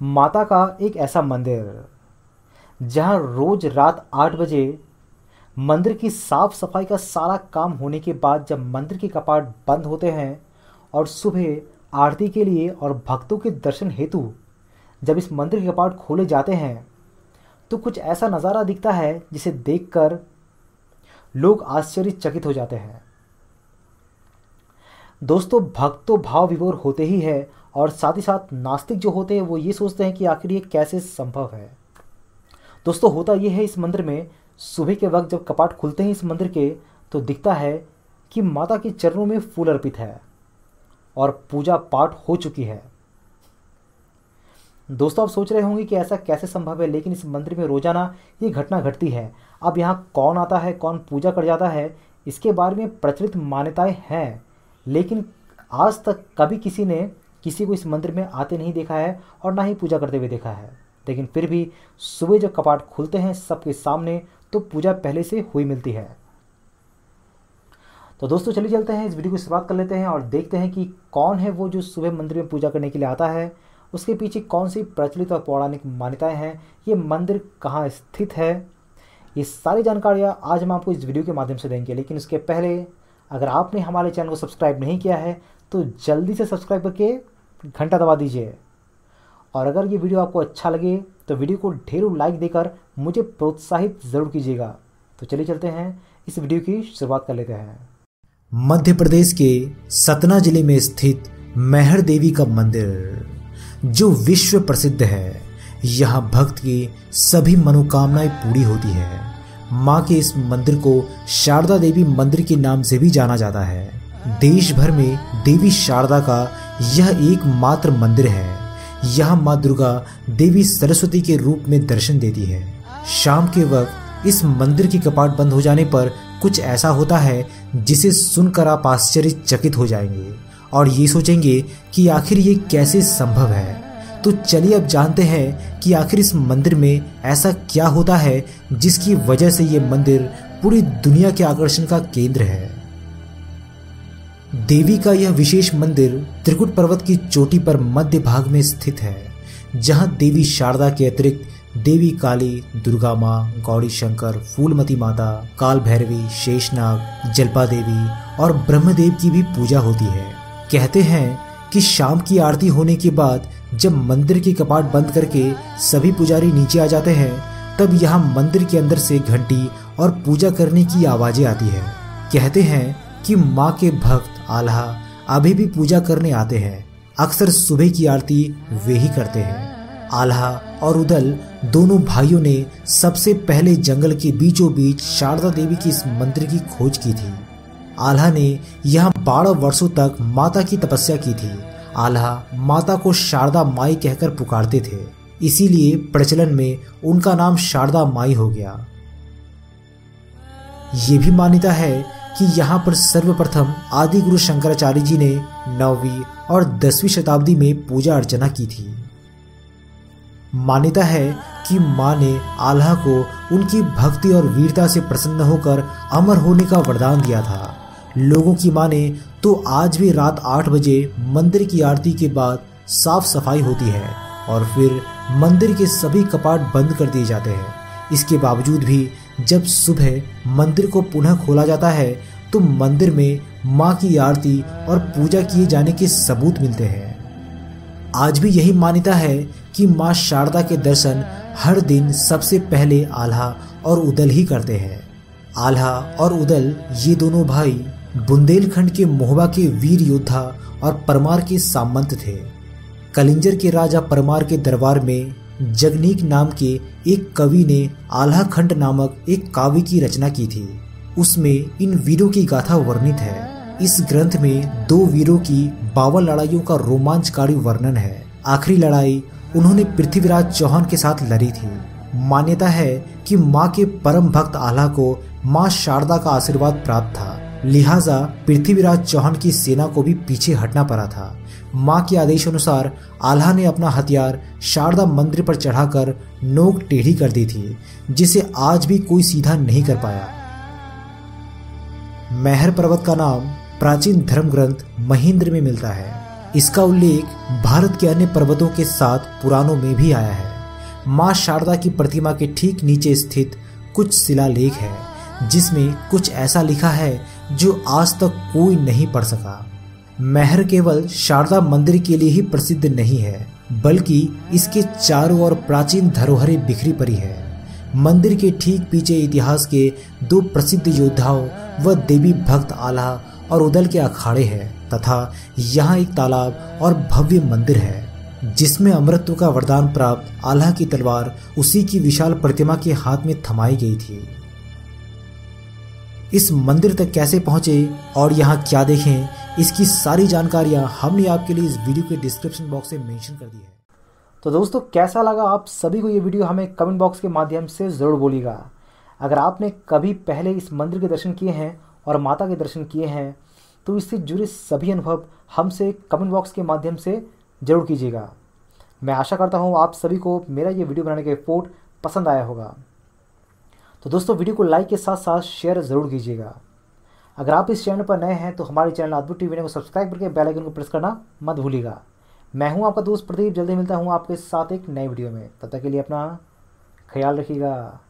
माता का एक ऐसा मंदिर, जहाँ रोज रात आठ बजे मंदिर की साफ़ सफ़ाई का सारा काम होने के बाद जब मंदिर के कपाट बंद होते हैं और सुबह आरती के लिए और भक्तों के दर्शन हेतु जब इस मंदिर के कपाट खोले जाते हैं तो कुछ ऐसा नज़ारा दिखता है जिसे देखकर लोग आश्चर्यचकित हो जाते हैं। दोस्तों, भक्त तो भाव विभोर होते ही है और साथ ही साथ नास्तिक जो होते हैं, वो ये सोचते हैं कि आखिर ये कैसे संभव है। दोस्तों, होता ये है इस मंदिर में, सुबह के वक्त जब कपाट खुलते हैं इस मंदिर के तो दिखता है कि माता के चरणों में फूल अर्पित है और पूजा पाठ हो चुकी है। दोस्तों, आप सोच रहे होंगे कि ऐसा कैसे संभव है, लेकिन इस मंदिर में रोज़ाना ये घटना घटती है। अब यहाँ कौन आता है, कौन पूजा कर जाता है, इसके बारे में प्रचलित मान्यताएँ हैं, लेकिन आज तक कभी किसी ने किसी को इस मंदिर में आते नहीं देखा है और ना ही पूजा करते हुए देखा है। लेकिन फिर भी सुबह जब कपाट खुलते हैं सबके सामने तो पूजा पहले से हुई मिलती है। तो दोस्तों, चलिए चलते हैं, इस वीडियो की शुरुआत कर लेते हैं और देखते हैं कि कौन है वो जो सुबह मंदिर में पूजा करने के लिए आता है। उसके पीछे कौन सी प्रचलित और पौराणिक मान्यताएँ हैं? ये मंदिर कहाँ स्थित है? ये सारी जानकारियाँ आज हम आपको इस वीडियो के माध्यम से देंगे। लेकिन उसके पहले, अगर आपने हमारे चैनल को सब्सक्राइब नहीं किया है तो जल्दी से सब्सक्राइब करके घंटा दबा दीजिए। और अगर ये वीडियो आपको अच्छा लगे तो वीडियो को ढेरों लाइक देकर मुझे प्रोत्साहित ज़रूर कीजिएगा। तो चलिए चलते हैं, इस वीडियो की शुरुआत कर लेते हैं। मध्य प्रदेश के सतना ज़िले में स्थित मेहर देवी का मंदिर, जो विश्व प्रसिद्ध है, यहाँ भक्त की सभी मनोकामनाएँ पूरी होती है। माँ के इस मंदिर को शारदा देवी मंदिर के नाम से भी जाना जाता है। देश भर में देवी शारदा का यह एकमात्र मंदिर है। यहाँ माँ दुर्गा देवी सरस्वती के रूप में दर्शन देती है। शाम के वक्त इस मंदिर के कपाट बंद हो जाने पर कुछ ऐसा होता है जिसे सुनकर आप आश्चर्यचकित हो जाएँगे और ये सोचेंगे कि आखिर ये कैसे संभव है। तो चलिए अब जानते हैं कि आखिर इस मंदिर में ऐसा क्या होता है जिसकी वजह से ये मंदिर पूरी दुनिया के आकर्षण का केंद्र है। देवी का यह विशेष मंदिर त्रिकुट पर्वत की चोटी पर मध्य भाग में स्थित है, जहाँ देवी शारदा के अतिरिक्त देवी काली, दुर्गा माँ, गौरी शंकर, फूलमती माता, काल भैरवी, शेषनाग, जलपा देवी और ब्रह्मदेव की भी पूजा होती है। कहते हैं कि शाम की आरती होने के बाद जब मंदिर के कपाट बंद करके सभी पुजारी नीचे आ जाते हैं, तब यहाँ मंदिर के अंदर से घंटी और पूजा करने की आवाज़ें आती है। कहते हैं कि माँ के भक्त आल्हा, अभी भी पूजा करने आते हैं। अक्सर सुबह की आरती वे ही करते हैं। आल्हा और उदल, दोनों भाइयों ने सबसे पहले जंगल के बीचों बीच शारदा देवी की इस मंदिर की खोज की थी। आल्हा ने यहाँ बारह वर्षों तक माता की तपस्या की थी। आल्हा माता को शारदा माई कहकर पुकारते थे। इसीलिए प्रचलन में उनका नाम शारदा माई हो गया। ये भी मान्यता है कि यहाँ पर सर्वप्रथम आदि गुरु शंकराचार्य जी ने नौवीं और दसवीं शताब्दी में पूजा अर्चना की थी। मान्यता है कि माँ ने आल्हा को उनकी भक्ति और वीरता से प्रसन्न होकर अमर होने का वरदान दिया था। लोगों की माने तो आज भी रात आठ बजे मंदिर की आरती के बाद साफ़ सफ़ाई होती है और फिर मंदिर के सभी कपाट बंद कर दिए जाते हैं। इसके बावजूद भी जब सुबह मंदिर को पुनः खोला जाता है तो मंदिर में माँ की आरती और पूजा किए जाने के सबूत मिलते हैं। आज भी यही मान्यता है कि माँ शारदा के दर्शन हर दिन सबसे पहले आल्हा और उदल ही करते हैं। आल्हा और उदल ये दोनों भाई बुंदेलखंड के मोहबा के वीर योद्धा और परमार के सामंत थे। कलिंजर के राजा परमार के दरबार में जगनीक नाम के एक कवि ने आल्हा खंड नामक एक काव्य की रचना की थी। उसमें इन वीरों की गाथा वर्णित है। इस ग्रंथ में दो वीरों की बावन लड़ाइयों का रोमांचकारी वर्णन है। आखिरी लड़ाई उन्होंने पृथ्वीराज चौहान के साथ लड़ी थी। मान्यता है कि माँ के परम भक्त आल्हा को माँ शारदा का आशीर्वाद प्राप्त था। लिहाजा पृथ्वीराज चौहान की सेना को भी पीछे हटना पड़ा था। माँ के आदेश अनुसार आल्हा ने अपना हथियार शारदा मंदिर पर चढ़ाकर नोक टेढ़ी कर दी थी, जिसे आज भी कोई सीधा नहीं कर पाया। मेहर पर्वत का नाम प्राचीन धर्म ग्रंथ महेंद्र में मिलता है। इसका उल्लेख भारत के अन्य पर्वतों के साथ पुराणों में भी आया है। माँ शारदा की प्रतिमा के ठीक नीचे स्थित कुछ शिलालेख है, जिसमें कुछ ऐसा लिखा है जो आज तक कोई नहीं पढ़ सका। महर केवल शारदा मंदिर के लिए ही प्रसिद्ध नहीं है, बल्कि इसके चारों ओर प्राचीन धरोहरें बिखरी पड़ी है। मंदिर के ठीक पीछे इतिहास के दो प्रसिद्ध योद्धाओं व देवी भक्त आल्हा और उदल के अखाड़े हैं, तथा यहाँ एक तालाब और भव्य मंदिर है, जिसमें अमृतत्व का वरदान प्राप्त आल्हा की तलवार उसी की विशाल प्रतिमा के हाथ में थमाई गई थी। इस मंदिर तक कैसे पहुँचे और यहाँ क्या देखें, इसकी सारी जानकारियाँ हमने आपके लिए इस वीडियो के डिस्क्रिप्शन बॉक्स में मेंशन कर दी है। तो दोस्तों, कैसा लगा आप सभी को ये वीडियो हमें कमेंट बॉक्स के माध्यम से ज़रूर बोलिएगा। अगर आपने कभी पहले इस मंदिर के दर्शन किए हैं और माता के दर्शन किए हैं तो इससे जुड़े सभी अनुभव हमसे कमेंट बॉक्स के माध्यम से ज़रूर कीजिएगा। मैं आशा करता हूँ आप सभी को मेरा ये वीडियो बनाने का रिपोर्ट पसंद आया होगा। तो दोस्तों, वीडियो को लाइक के साथ साथ शेयर ज़रूर कीजिएगा। अगर आप इस चैनल पर नए हैं तो हमारे चैनल अद्भुत टीवी को सब्सक्राइब करके बेल आइकन को प्रेस करना मत भूलिएगा। मैं हूँ आपका दोस्त प्रदीप, जल्दी मिलता हूँ आपके साथ एक नए वीडियो में। तब तक के लिए अपना ख्याल रखिएगा।